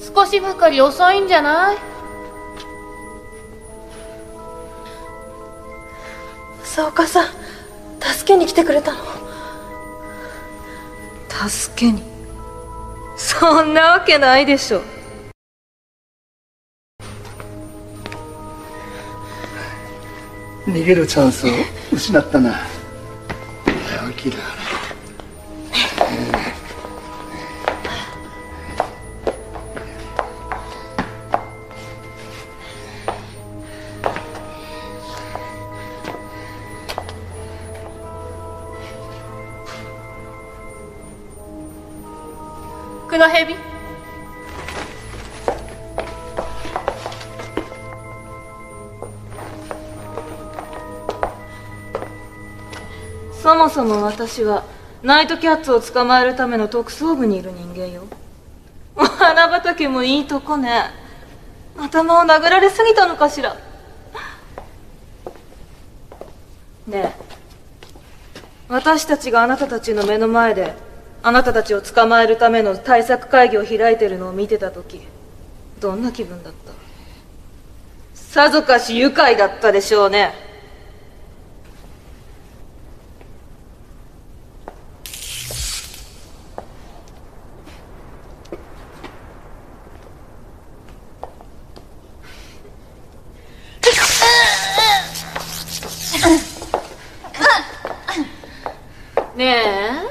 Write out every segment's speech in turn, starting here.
少しばかり遅いんじゃない？朝岡さん助けに来てくれたの？助けに？そんなわけないでしょ。逃げるチャンスを失ったな。起きる黒蛇？そもそも私はナイトキャッツを捕まえるための特捜部にいる人間よ。お花畑もいいとこね。頭を殴られすぎたのかしら。ねえ。私たちがあなたたちの目の前であなたたちを捕まえるための対策会議を開いてるのを見てた時どんな気分だった？さぞかし愉快だったでしょうね。ね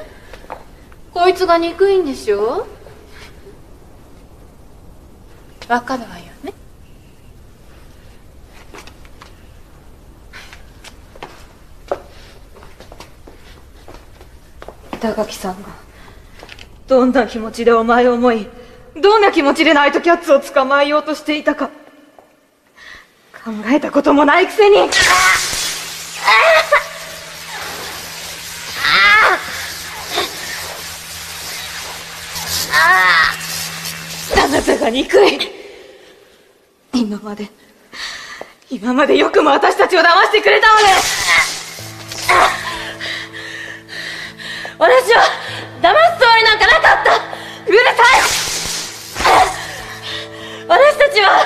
え。こいつが憎いんでしょ？わかるわよね。板垣さんがどんな気持ちでお前を思いどんな気持ちでナイトキャッツを捕まえようとしていたか考えたこともないくせに。が憎い。今まで今までよくも私たちを騙してくれたわね。私は騙すつもりなんかなかった。うるさい。私たちは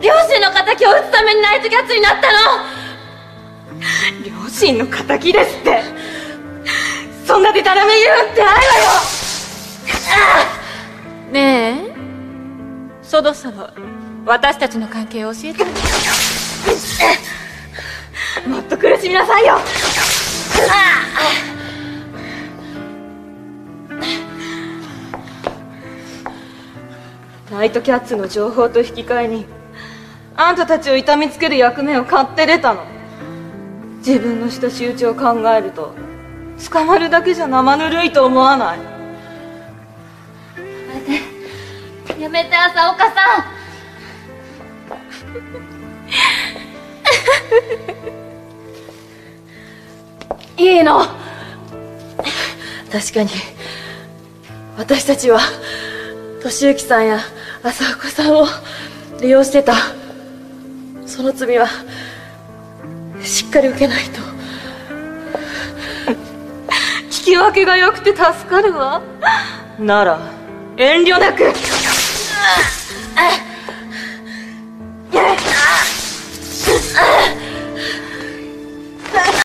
両親の敵を討つためにナイトキャッツになったの。両親の敵ですって。そんなでたらめ言うんってないわよ。ねえ。そろそろ私たちの関係を教えて。もっと苦しみなさいよ。ナイトキャッツの情報と引き換えにあんたたちを痛みつける役目を買って出たの。自分のした仕打ちを考えると捕まるだけじゃ生ぬるいと思わない。やめて朝岡さん。いいの。確かに私たちは俊之さんや朝岡さんを利用してた。その罪はしっかり受けないと。聞き分けが良くて助かるわ。なら遠慮なく。